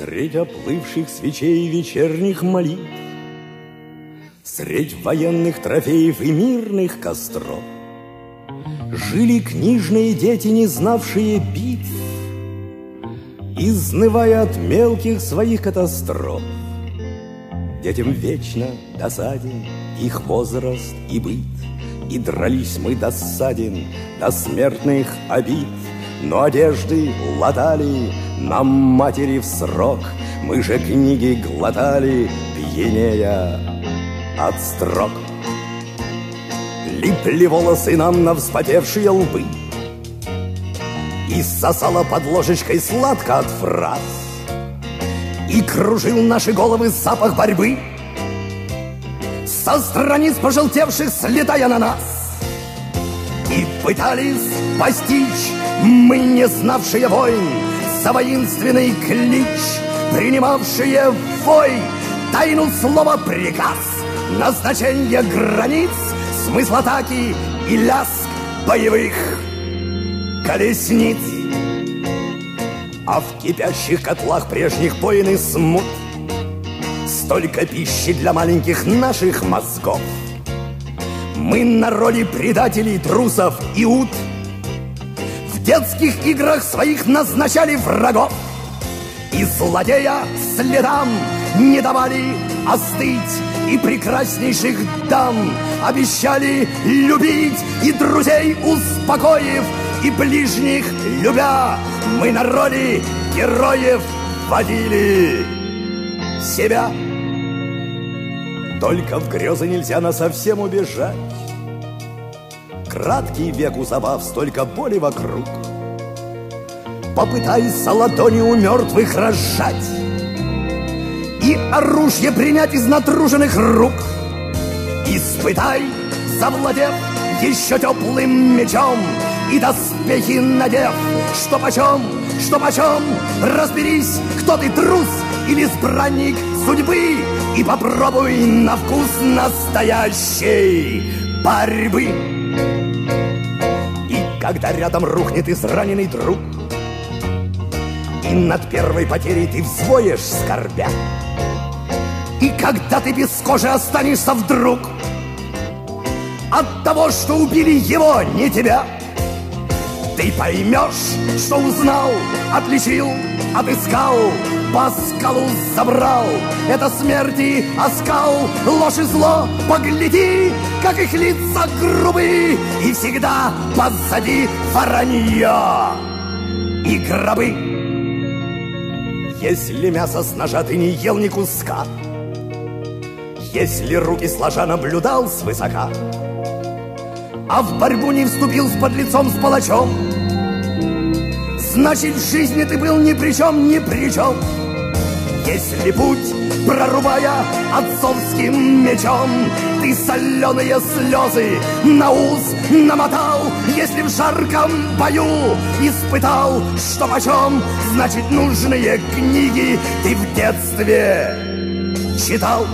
Средь оплывших свечей вечерних молитв, Средь военных трофеев и мирных костров Жили книжные дети, не знавшие битв, Изнывая от мелких своих катастроф. Детям вечно досаден их возраст и быт, И дрались мы досаден до смертных обид, Но одежды латали нам матери в срок, Мы же книги глотали, пьянея от строк. Липли волосы нам на вспотевшие лбы, И сосала под ложечкой сладко от фраз, И кружил наши головы запах борьбы, Со страниц пожелтевших слетая на нас. И пытались постичь мы, не знавшие войн, За воинственный клич, принимавшие вой, Тайну слова приказ, назначение границ — смысл атаки и ляск боевых колесниц. А в кипящих котлах прежних воин и смут Столько пищи для маленьких наших мозгов. Мы на роли предателей, трусов и ут детских играх своих назначали врагов. И злодея следам не давали остыть и прекраснейших дам Обещали любить и друзей успокоив И ближних любя Мы на роли героев водили себя. Только в грезы нельзя на совсем убежать Краткий век у забав, столько боли вокруг Попытайся ладони у мертвых разжать и оружие принять из натруженных рук. Испытай, завладев еще теплым мечом, и доспехи надев, что почем, что почем, разберись, кто ты трус или избранник судьбы, и попробуй на вкус настоящей борьбы. И когда рядом рухнет израненный друг, и над первой потерей ты взвоешь скорбя, и когда ты без кожи останешься вдруг От того, что убили его, не тебя Ты поймешь, что узнал, отличил, отыскал По скалу забрал. Это смерти оскал, ложь и зло Погляди, как их лица грубы И всегда позади воронье. И гробы. Если мясо с ножа ты не ел ни куска если руки сложа наблюдал свысока, А в борьбу не вступил с подлецом, с палачом, Значит, в жизни ты был ни при чем, ни при чем. Если путь, прорубая отцовским мечом, Ты соленые слезы на ус намотал, Если в жарком бою испытал, что почем, Значит, нужные книги ты в детстве читал.